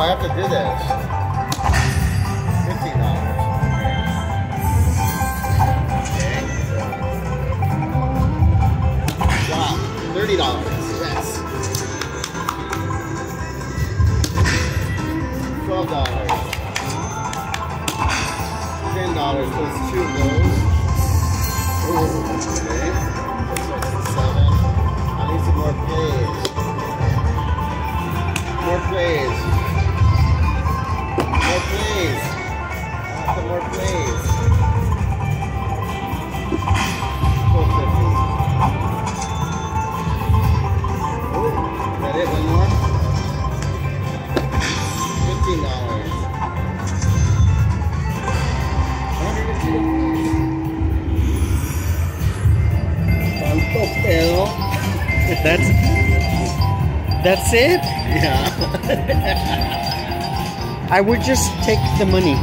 I have to do this. $30. Yes. $12. $10 plus two of those. Ooh, okay. This one's seven. I need some more plays. More plays. More plays. Ooh, that it? One more? Fifteen dollars. Hundred and fifty. Tanto pedo. That's that's it. Yeah. I would just take the money.